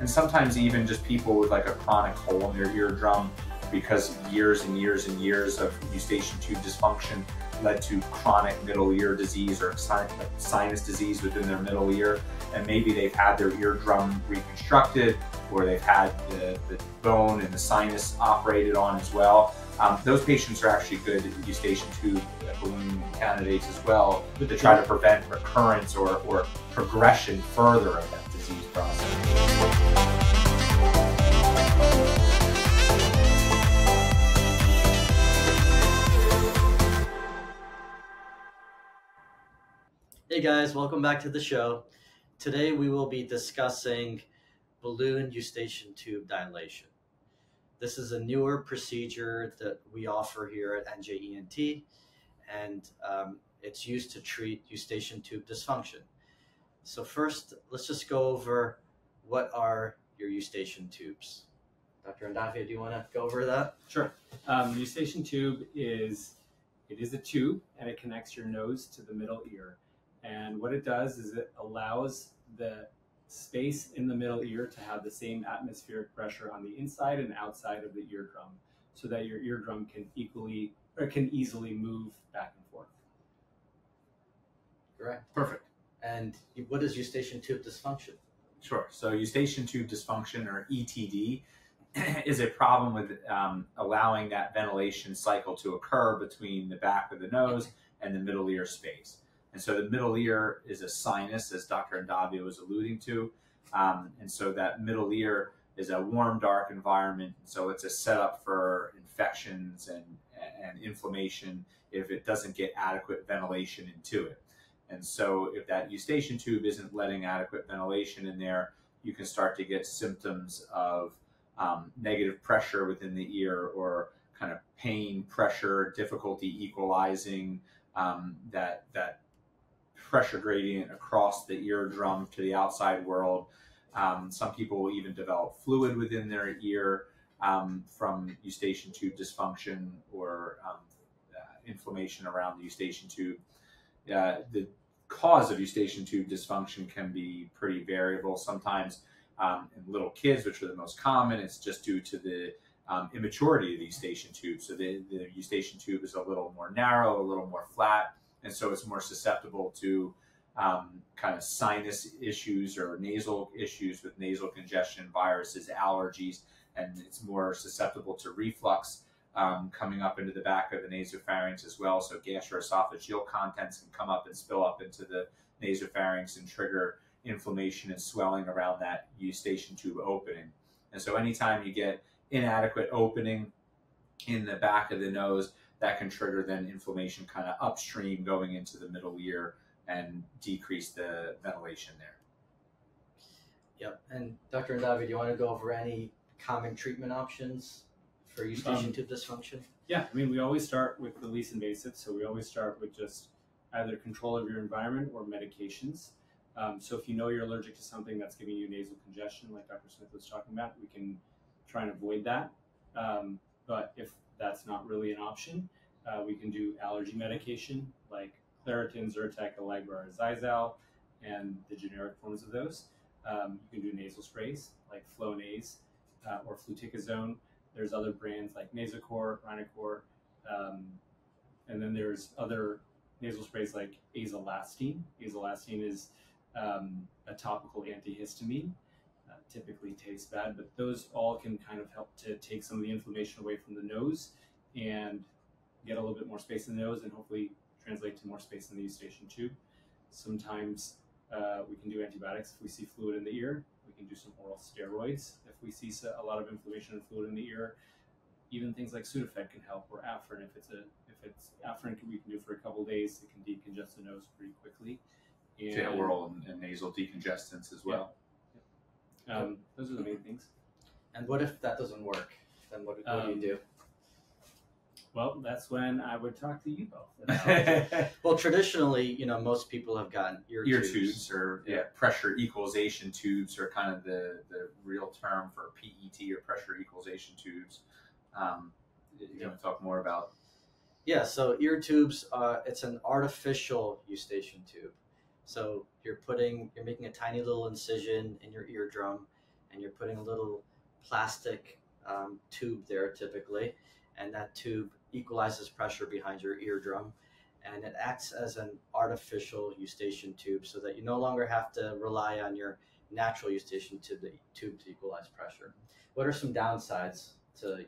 and sometimes even just people with like a chronic hole in their eardrum because years and years and years of eustachian tube dysfunction led to chronic middle ear disease or sinus disease within their middle ear. And maybe they've had their eardrum reconstructed or they've had the, the bone and the sinus operated on as well. Um, those patients are actually good eustachian tube balloon candidates as well to try to prevent recurrence or, or progression further of that disease process. Hey guys, welcome back to the show. Today we will be discussing balloon eustachian tube dilation. This is a newer procedure that we offer here at NJENT, and um, it's used to treat eustachian tube dysfunction. So first, let's just go over what are your eustachian tubes. Dr. Undavia, do you want to go over that? Sure. Um, eustachian tube is it is a tube and it connects your nose to the middle ear. And what it does is it allows the space in the middle ear to have the same atmospheric pressure on the inside and outside of the eardrum so that your eardrum can equally or can easily move back and forth. Correct. Perfect. And what is eustachian tube dysfunction? Sure. So eustachian tube dysfunction or ETD is a problem with um, allowing that ventilation cycle to occur between the back of the nose and the middle ear space. And so the middle ear is a sinus, as Dr. Undavia was alluding to. Um, and so that middle ear is a warm, dark environment. So it's a setup for infections and, and inflammation if it doesn't get adequate ventilation into it. And so if that eustachian tube isn't letting adequate ventilation in there, you can start to get symptoms of um, negative pressure within the ear or kind of pain, pressure, difficulty equalizing um, that that pressure gradient across the eardrum to the outside world. Um, some people will even develop fluid within their ear um, from eustachian tube dysfunction or um, uh, inflammation around the eustachian tube. Uh, the cause of eustachian tube dysfunction can be pretty variable. Sometimes um, in little kids, which are the most common, it's just due to the um, immaturity of the eustachian tube. So the, the eustachian tube is a little more narrow, a little more flat and so it's more susceptible to um, kind of sinus issues or nasal issues with nasal congestion, viruses, allergies, and it's more susceptible to reflux um, coming up into the back of the nasopharynx as well. So gastroesophageal contents can come up and spill up into the nasopharynx and trigger inflammation and swelling around that eustachian tube opening. And so anytime you get inadequate opening in the back of the nose, that can trigger then inflammation kind of upstream going into the middle ear and decrease the ventilation there. Yep. And Dr. Undavia, do you want to go over any common treatment options for eustachian um, tube dysfunction? Yeah, I mean, we always start with the least invasive. So we always start with just either control of your environment or medications. Um, so if you know you're allergic to something that's giving you nasal congestion, like Dr. Smith was talking about, we can try and avoid that. Um, but if that's not really an option. Uh, we can do allergy medication like Claritin, Zyrtec, Allegra, or Xyzal, and the generic forms of those. Um, you can do nasal sprays like Flonase uh, or fluticasone. There's other brands like Nasacort, Rhinocort, um, and then there's other nasal sprays like azelastine. Azelastine is um, a topical antihistamine typically taste bad, but those all can kind of help to take some of the inflammation away from the nose and get a little bit more space in the nose and hopefully translate to more space in the eustachian tube. Sometimes uh, we can do antibiotics if we see fluid in the ear. We can do some oral steroids if we see a lot of inflammation and fluid in the ear. Even things like Sudafed can help, or Afrin. If it's a if it's Afrin, we can do for a couple days. It can decongest the nose pretty quickly. And, so oral and, and, nasal decongestants as well. Um, those are the main things. And what if that doesn't work? Then what, what do you um, do? Well, that's when I would talk to you both. well, traditionally, you know, most people have gotten ear, ear tubes. tubes or yeah, pressure equalization tubes are kind of the, the real term for PET or pressure equalization tubes. Um, you yeah. want to talk more about? Yeah, so ear tubes, uh, it's an artificial eustachian tube. So you're putting, you're making a tiny little incision in your eardrum, and you're putting a little plastic um, tube there typically, and that tube equalizes pressure behind your eardrum and it acts as an artificial eustachian tube so that you no longer have to rely on your natural eustachian tube, tube to equalize pressure. What are some downsides to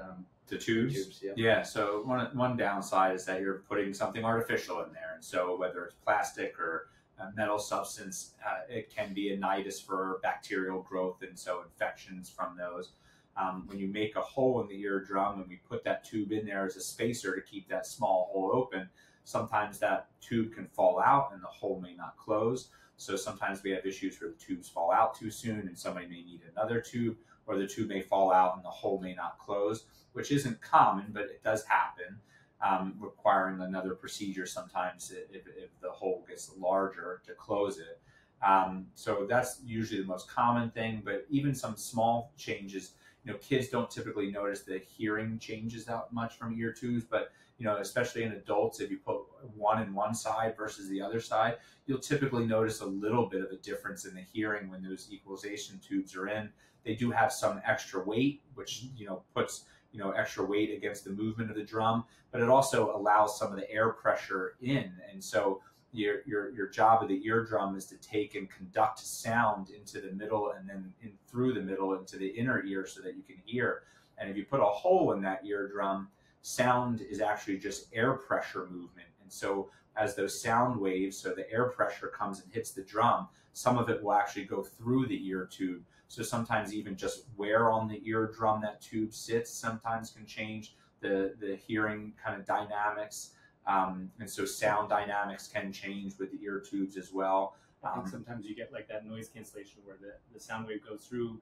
um, to tubes? tubes yeah. yeah. So one one downside is that you're putting something artificial in there, and so whether it's plastic or metal substance, uh, it can be a nidus for bacterial growth, and so infections from those. Um, when you make a hole in the eardrum and we put that tube in there as a spacer to keep that small hole open, sometimes that tube can fall out and the hole may not close. So sometimes we have issues where the tubes fall out too soon and somebody may need another tube, or the tube may fall out and the hole may not close, which isn't common, but it does happen, um, requiring another procedure sometimes if, if, the hole gets larger to close it. Um, so that's usually the most common thing, but even some small changes, you know, kids don't typically notice the hearing changes that much from ear tubes, but you know, especially in adults, if you put one in one side versus the other side, you'll typically notice a little bit of a difference in the hearing when those equalization tubes are in. They do have some extra weight, which you know puts you know extra weight against the movement of the drum, but it also allows some of the air pressure in, and so your your your job of the eardrum is to take and conduct sound into the middle and then in through the middle into the inner ear so that you can hear. And if you put a hole in that eardrum, sound is actually just air pressure movement. And so as those sound waves, so the air pressure comes and hits the drum, some of it will actually go through the ear tube. So sometimes even just where on the eardrum that tube sits sometimes can change the, the hearing kind of dynamics. Um, and so sound dynamics can change with the ear tubes as well. I think um, sometimes you get like that noise cancellation where the, the sound wave goes through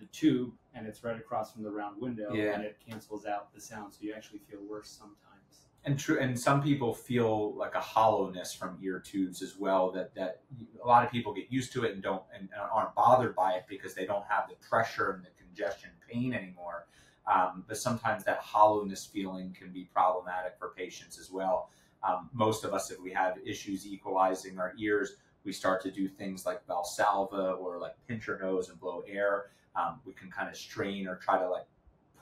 the tube and it's right across from the round window yeah. and it cancels out the sound so you actually feel worse sometimes and true and some people feel like a hollowness from ear tubes as well that that a lot of people get used to it and don't and aren't bothered by it because they don't have the pressure and the congestion pain anymore. Um, but sometimes that hollowness feeling can be problematic for patients as well. Um, most of us if we have issues equalizing our ears we start to do things like valsalva or like pinch your nose and blow air. Um, we can kind of strain or try to like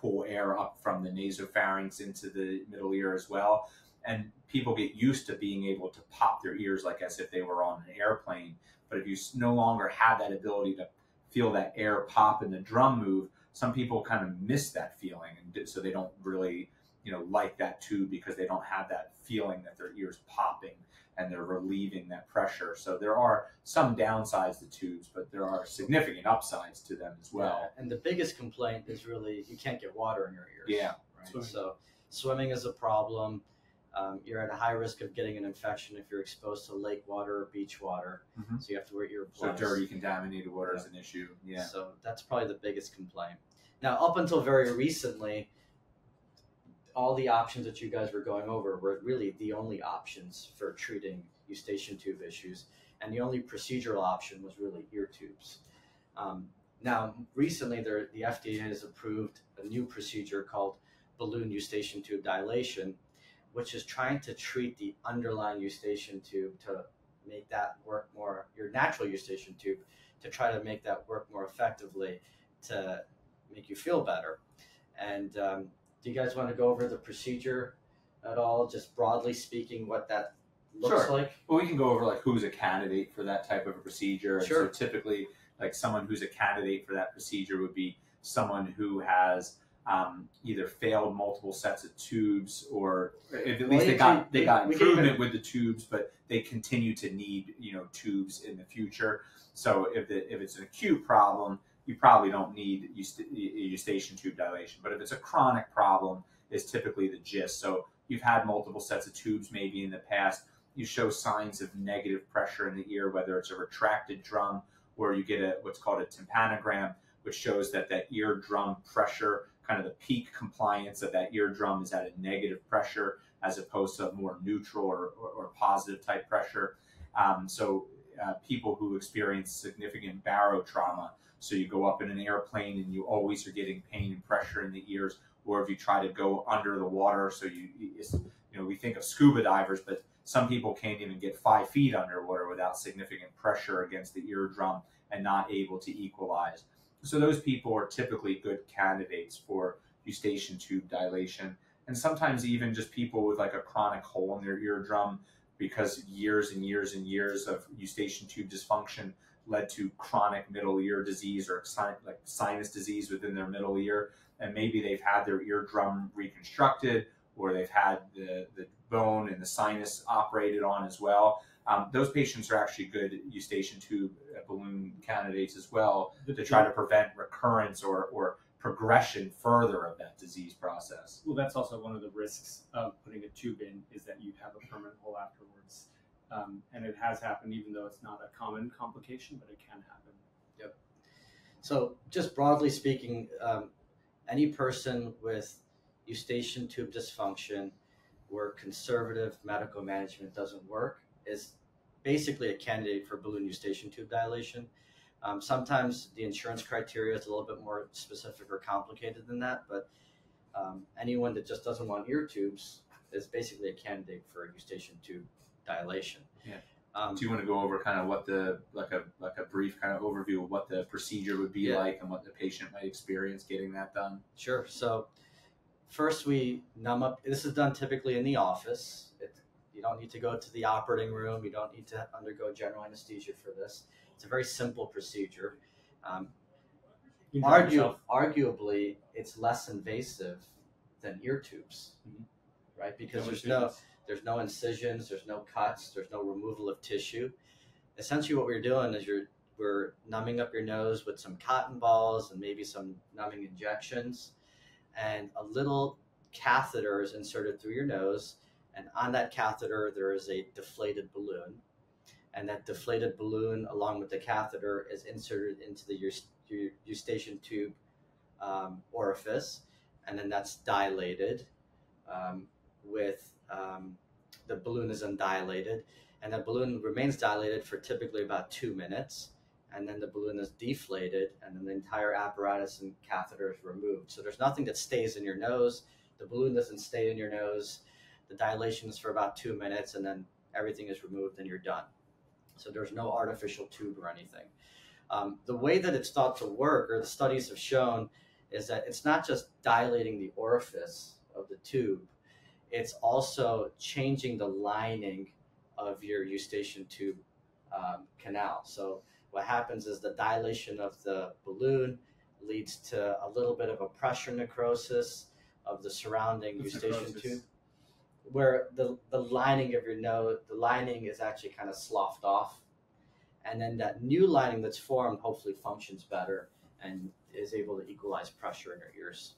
pull air up from the nasopharynx into the middle ear as well. And people get used to being able to pop their ears like as if they were on an airplane. But if you no longer have that ability to feel that air pop and the drum move, some people kind of miss that feeling, and so they don't really, you know, like that too because they don't have that feeling that their ears popping and they're relieving that pressure. So there are some downsides to tubes, but there are significant upsides to them as well. Yeah, and the biggest complaint is really you can't get water in your ears. Yeah. Right. Swimming. So swimming is a problem. Um, you're at a high risk of getting an infection if you're exposed to lake water or beach water. Mm-hmm. So you have to wear earplugs. So dirty, contaminated water yeah. is an issue. Yeah. So that's probably the biggest complaint. Now, up until very recently, all the options that you guys were going over were really the only options for treating eustachian tube issues, and the only procedural option was really ear tubes. Um, now, recently, there, the FDA has approved a new procedure called balloon eustachian tube dilation, which is trying to treat the underlying eustachian tube to make that work more, your natural eustachian tube, to try to make that work more effectively to make you feel better. And um, do you guys want to go over the procedure at all? Just broadly speaking, what that looks sure. like? Well, we can go over like who's a candidate for that type of a procedure. Sure. So typically, like someone who's a candidate for that procedure would be someone who has um, either failed multiple sets of tubes or at least well, they got they got improvement even... with the tubes, but they continue to need you know tubes in the future. So if the, if it's an acute problem, you probably don't need eustachian tube dilation. But if it's a chronic problem, is typically the gist. So you've had multiple sets of tubes maybe in the past. You show signs of negative pressure in the ear, whether it's a retracted drum or you get a what's called a tympanogram, which shows that that eardrum pressure, kind of the peak compliance of that eardrum is at a negative pressure as opposed to a more neutral or, or, or positive type pressure. Um, so uh, people who experience significant barotrauma, so you go up in an airplane and you always are getting pain and pressure in the ears, or if you try to go under the water, so you you know we think of scuba divers, but some people can't even get five feet underwater without significant pressure against the eardrum and not able to equalize. So those people are typically good candidates for eustachian tube dilation. And sometimes even just people with like a chronic hole in their eardrum because years and years and years of eustachian tube dysfunction led to chronic middle ear disease or like sinus disease within their middle ear. And maybe they've had their eardrum reconstructed or they've had the, the bone and the sinus operated on as well. Um, those patients are actually good eustachian tube balloon candidates as well to try to prevent recurrence or, or progression further of that disease process. Well, that's also one of the risks of putting a tube in is that you have a permanent hole afterwards. Um, and it has happened, even though it's not a common complication, but it can happen. Yep. So, just broadly speaking, um, any person with eustachian tube dysfunction where conservative medical management doesn't work is basically a candidate for balloon eustachian tube dilation. Um, sometimes the insurance criteria is a little bit more specific or complicated than that, but um, anyone that just doesn't want ear tubes is basically a candidate for eustachian tube dilation. Yeah. Um, Do you want to go over kind of what the like a like a brief kind of overview of what the procedure would be yeah. like and what the patient might experience getting that done? Sure. So first we numb up. This is done typically in the office. It, you don't need to go to the operating room. You don't need to undergo general anesthesia for this. It's a very simple procedure. Um, argue, arguably, it's less invasive than ear tubes, mm-hmm. right? Because no there's no there's no incisions, there's no cuts, there's no removal of tissue. Essentially, what we're doing is you're we're numbing up your nose with some cotton balls and maybe some numbing injections, and a little catheter is inserted through your nose and on that catheter, there is a deflated balloon. And that deflated balloon, along with the catheter, is inserted into the eustachian tube um, orifice. And then that's dilated um, with um, the balloon is undilated. And the balloon remains dilated for typically about two minutes. And then the balloon is deflated, and then the entire apparatus and catheter is removed. So there's nothing that stays in your nose. The balloon doesn't stay in your nose the dilation is for about two minutes, and then everything is removed and you're done. So there's no artificial tube or anything. Um, the way that it's thought to work, or the studies have shown, is that it's not just dilating the orifice of the tube, it's also changing the lining of your eustachian tube um, canal. So what happens is the dilation of the balloon leads to a little bit of a pressure necrosis of the surrounding eustachian necrosis? tube where the, the lining of your nose, the lining is actually kind of sloughed off. And then that new lining that's formed hopefully functions better and is able to equalize pressure in your ears.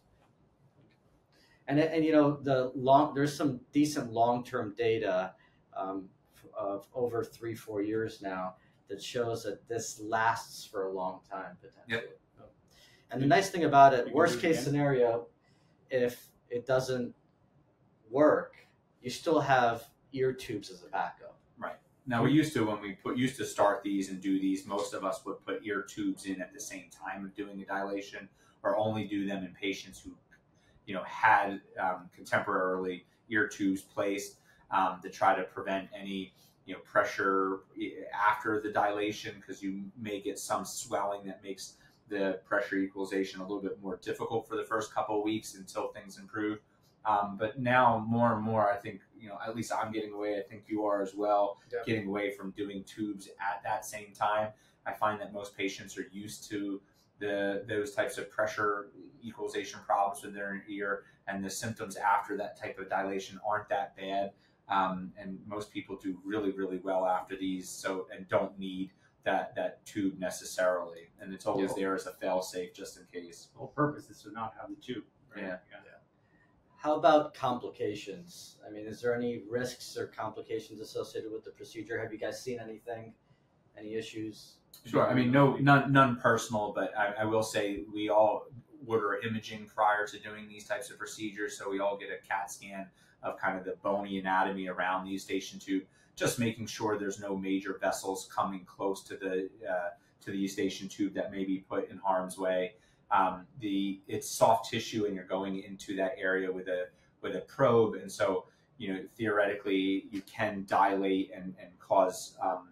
And, and you know, the long, there's some decent long-term data um, of over three, four years now that shows that this lasts for a long time potentially. Yep. And the nice thing about it, worst case scenario, if it doesn't work, you still have ear tubes as a backup. Right. Now we used to when we put used to start these and do these, most of us would put ear tubes in at the same time of doing the dilation, or only do them in patients who, you know, had um, contemporarily ear tubes placed um, to try to prevent any you know pressure after the dilation because you may get some swelling that makes the pressure equalization a little bit more difficult for the first couple of weeks until things improve. Um, but now more and more, I think you know at least I'm getting away. I think you are as well, yeah. getting away from doing tubes at that same time. I find that most patients are used to the those types of pressure equalization problems with their ear, and the symptoms after that type of dilation aren't that bad. Um, and most people do really, really well after these, so and don't need that that tube necessarily. And it's always yeah. there as a fail safe just in case. The whole purpose is to not have the tube. Right? Yeah. yeah. How about complications? I mean, is there any risks or complications associated with the procedure? Have you guys seen anything? Any issues? Sure. I mean, no, none, none personal, but I, I will say we all order imaging prior to doing these types of procedures, so we all get a CAT scan of kind of the bony anatomy around the eustachian tube, just making sure there's no major vessels coming close to the uh, to the eustachian tube that may be put in harm's way um, the it's soft tissue and you're going into that area with a with a probe and so you know theoretically you can dilate and, and cause um,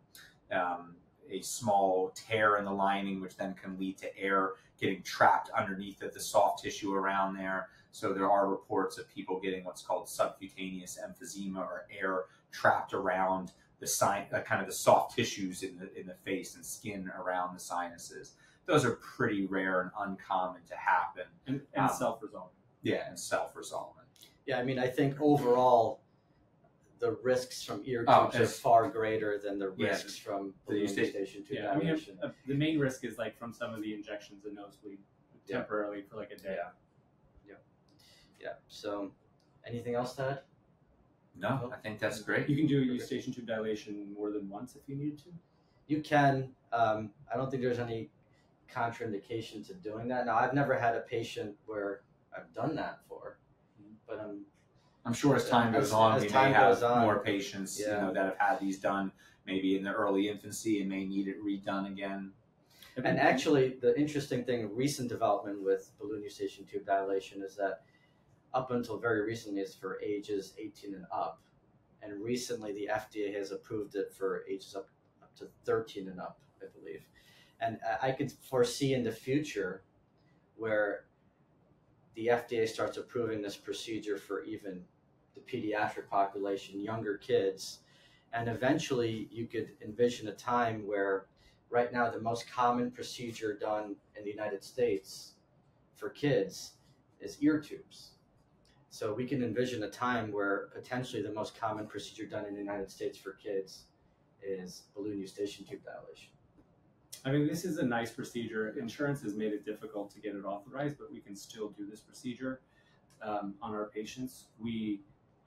um, a small tear in the lining which then can lead to air getting trapped underneath of the soft tissue around there. So there are reports of people getting what's called subcutaneous emphysema or air trapped around the sign, uh, kind of the soft tissues in the in the face and skin around the sinuses. Those are pretty rare and uncommon to happen. And, and Um, self-resolving. Yeah, and self-resolvent. Yeah, I mean, I think overall, the risks from ear Oh, tubes are far greater than the Yeah, risks from the balloon eusta- eustachian tube Yeah, I mean, dilation. uh, the main risk is like from some of the injections and nosebleed Yeah. temporarily for like a day. Yeah. yeah. So, anything else to add? No, I think that's great. You can do eustachian tube dilation more than once if you need to. You can. Um, I don't think there's any contraindication to doing that. Now, I've never had a patient where I've done that for, but I'm. I'm sure as time goes As- on, as we may have on. more patients, you know, that have had these done maybe in the early infancy and may need it redone again. And actually, the interesting thing, recent development with balloon eustachian tube dilation is that up until very recently it's for ages 18 and up. And recently, the FDA has approved it for ages up, up to 13 and up, I believe. And I- could foresee in the future where the FDA starts approving this procedure for even the pediatric population, younger kids. And eventually, you could envision a time where right now the most common procedure done in the United States for kids is ear tubes. So we can envision a time where potentially the most common procedure done in the United States for kids is balloon eustachian tube dilation. I mean, this is a nice procedure. Insurance has made it difficult to get it authorized, but we can still do this procedure um, on our patients. We,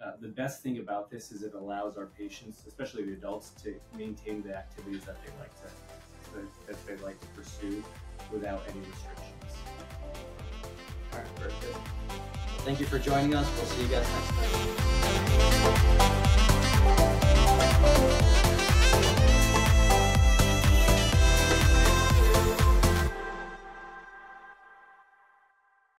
uh, the best thing about this is it allows our patients, especially the adults, to maintain the activities that they like to that, they like to pursue without any restrictions. All right, good. Thank you for joining us. We'll see you guys next time.